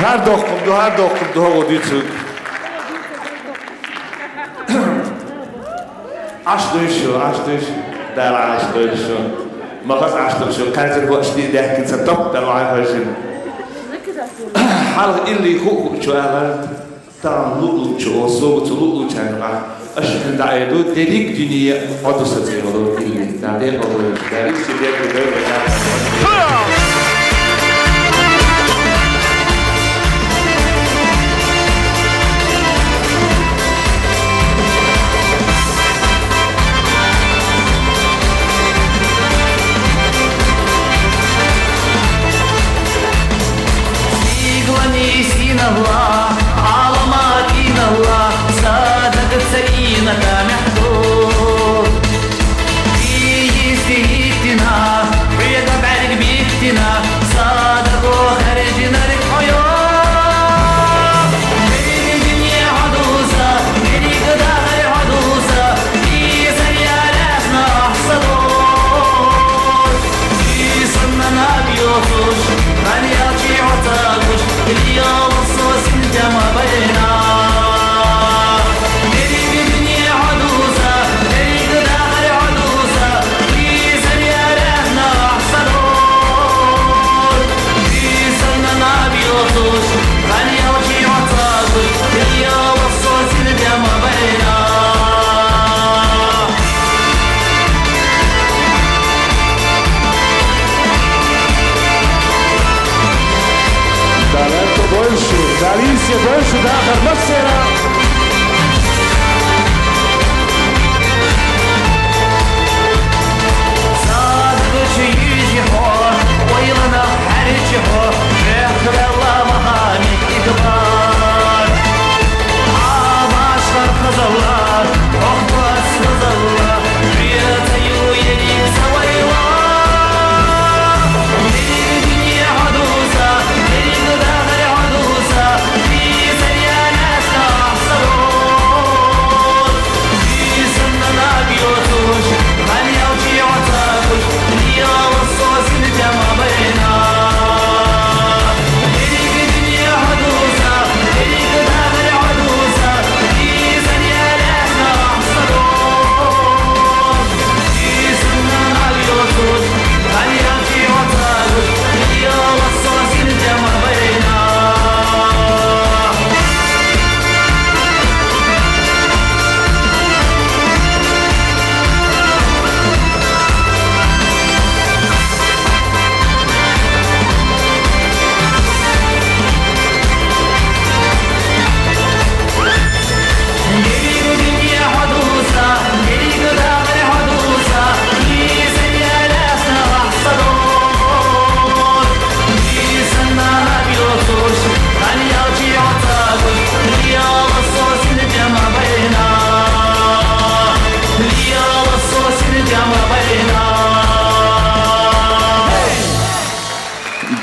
Her dokundu, her dokundu olduğu için. açtırışı, açtırış, der açtırışı. Makas açtırışı, kanser bu açtığı dehkinse top der açtırışı. Halk illi hukuk çoğalar, tam lu'luk çoğu, soğutu lu'luk çoğalar. Aşkın dairu delik dünya odası diyor illi. Delik olur, delik sürekli böyle. Hıra! Charmosa será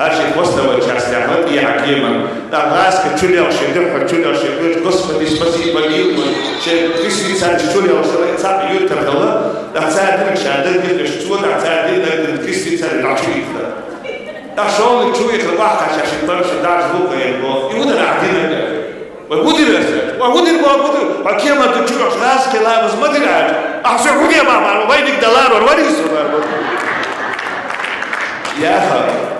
هاشي قصة وجاستي عمدي عقيمة دا غاز كتولي أو شيء دمحة تولي أو شيء قلت قصة بديس بسي بليل من شيء قصي سان تولي أو شيء إنسان بيوت تخلى دا تساعدين كشادين دي لشتوى دا تساعدين دا قصي سان العشي إخلى دا شون التولي إخلى واحد عشي عشي طرش دا عشي هو قيل بو يمودا نعدين أنا ويقودي لسا ويقودي بو أقودي وكيما تتولي أو غاز كلامز ما دي لعاد أحسن حقيا بابا وين يقدلار وين يسوى يا أخي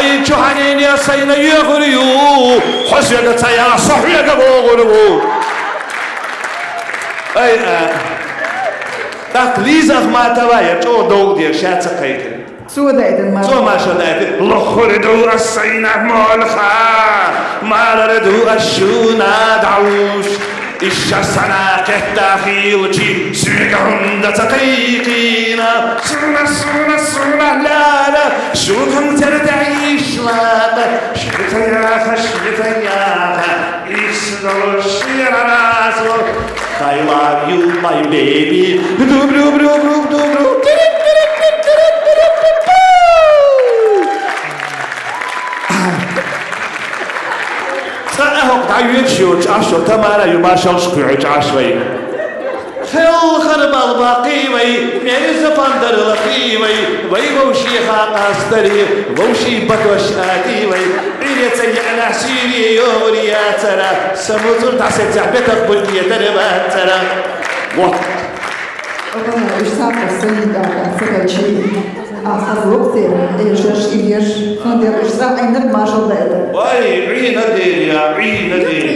hoji ću hanjenja sajna jogoriju, hosjega cajala sahvijega vogoriju. أي تاك ليزا ما توايا جو دوغ دي شاتsa قيتن Sodēdin man. زو ما شدائت لخردو السينا مولخا ما لردو الشونا دعوش إشا سنا كتاخيل جي سيقا هندا تقيقينا لا شكتا يا خشيتا يا إسدو الشيرا راسو I love you my baby Dub dub dub dub dub dub تأهق تعيين شو تعشو تمارا يما شلش كوي في الخرب الباقي وي ميز فندر لقي وي. وي ووشي خاق أستري ووشي بكوش آدي وي. عيني تسيع نحسيري يوري يا ترى. سموزون تحسن زعبتك بلدي دربات ترى واحد Uşsakos Saida Katsakaçi Azokti Ejaş İlyas Fındır Uşsak Aynıp Maşallah Vay عين دير يا عين دير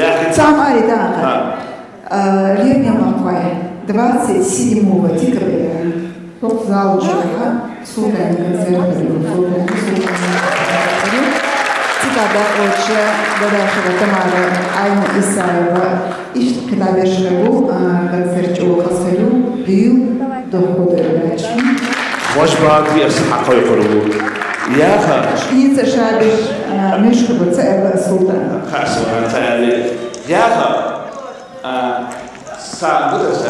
يا أخي سام أريد أخي Летнем Маквае 27 декабря. В уже ЖКХ Султан концерта Султан Китабы Очи Бадашева Тамара Айна Исаева. Иш Китабы Шагу концерт Чулу Хасалю Бил Доходы Рачи Ваш Баги Асхакой е Кургу Яха. Шкица Шабиш Мишку Бацаева Султан Хасултан Яха. Sağlıdırsa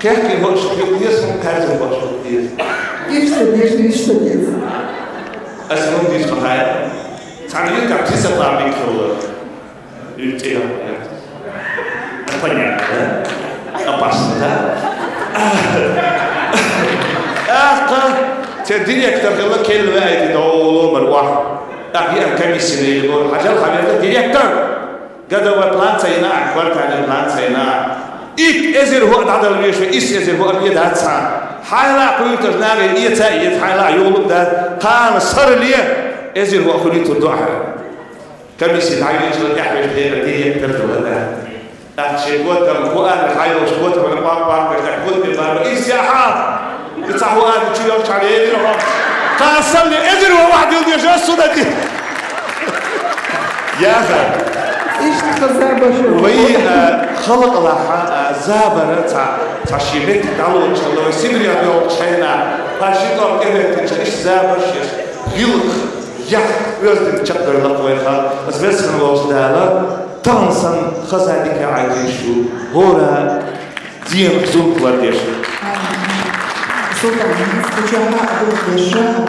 quer que vos dias não queres o vosso dias. Isto dias, isto dias. Assim não diz para ela. Sabe que a precisa para mim que eu te amo. Apanhar, né? A pasta. Ah, sen direkt akıllı kelime edin oğlum var. gada بلانتينا laantaynaa axwaartaani بلانتينا إيك ezir هو عدد الميشة إيس ezir هو أبيد هاتسا حالا قلت ناقي إية تأييد إية حالا يولد ده. قام صار لي أزر وأخليت الدعاء كم يسيد عيني إيش لدي يحمل في الدنيا كرت ولا أشبوت القرآن الحي وشبوت من بابا بتحبوت من بابا إيس يا حار بتصحوا أنا بتشيل وش على يدي قام صار لي أزر وواحد يجي جالس صدقي. يا أخي وي خلق لها زابرة تاع تاع شي بيت تعلو تشلو سيبريا دو تشينا باشيتو كيف تشيش زابر شيخ غلق يخ ويزدن تشقر لقويخا اسبس من الوص دالا تانسن خزانك عايشو هورا ديم زوم كوارديش سلطان استجابة أبو الشاه